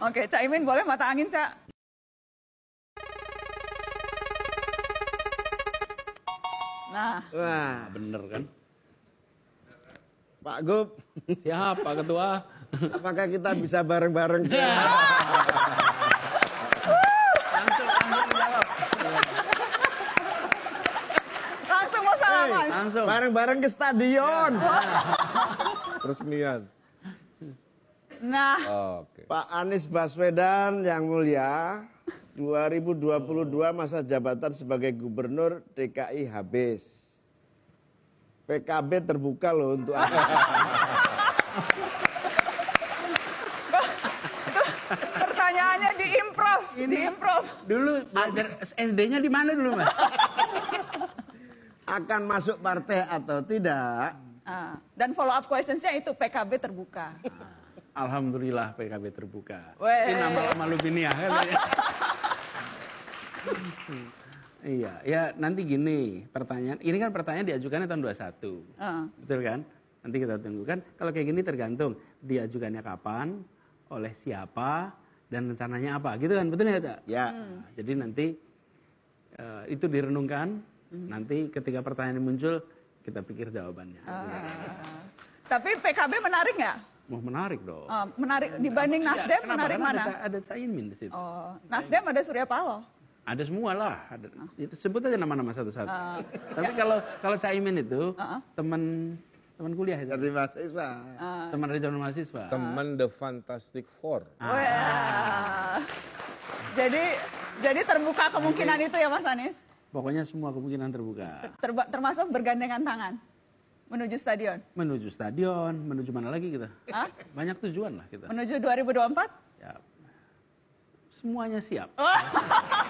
Oke, Cak Imin boleh mata angin, Cak? Nah, Wah, Bener kan? Pak Gub, Siapa ketua? apakah kita bisa bareng-bareng ke Langsung, langsung jawab. langsung mau salaman. Langsung. bareng-bareng ke stadion? Resmian. Nah, Oke. Pak Anies Baswedan yang mulia, 2022 masa jabatan sebagai gubernur DKI habis. PKB terbuka loh untuk Anda. pertanyaannya diimprov, diimprov. Dulu belajar SD-nya di mana dulu, Mas? akan masuk partai atau tidak? Ah, dan follow up questionsnya itu PKB terbuka. Alhamdulillah PKB terbuka. Weh. Ini nama-nama Lubinia kan? iya, ya nanti gini pertanyaan. Ini kan pertanyaan diajukannya tahun 21. Ah. Betul kan? Nanti kita tunggu kan. Kalau kayak gini tergantung diajukannya kapan, oleh siapa, dan rencananya apa. Gitu kan? Betul ya, Cak? Ya. Nah, jadi nanti eh, itu direnungkan. Nanti ketika pertanyaan muncul, kita pikir jawabannya. Ah. Tapi PKB menarik nggak? Mau menarik dong. Ah, menarik dibanding Nasdem Kenapa? menarik Karena mana? Ada, ada Caimin di situ. Oh, Nasdem ada Surya Paloh. Ada semua lah. Ada, itu sebut aja nama-nama satu-satu. Ah. Tapi kalau kalau Caimin itu Ah. teman teman kuliah itu. Dari mahasiswa. Teman dari zaman mahasiswa. Teman The Fantastic Four. Wah. Jadi jadi terbuka kemungkinan itu ya Mas Anies? Pokoknya semua kemungkinan terbuka. Terba- termasuk bergandengan tangan menuju stadion. Menuju stadion, menuju mana lagi kita? Hah? Banyak tujuan lah kita. Menuju 2024? Ya, semuanya siap. Oh.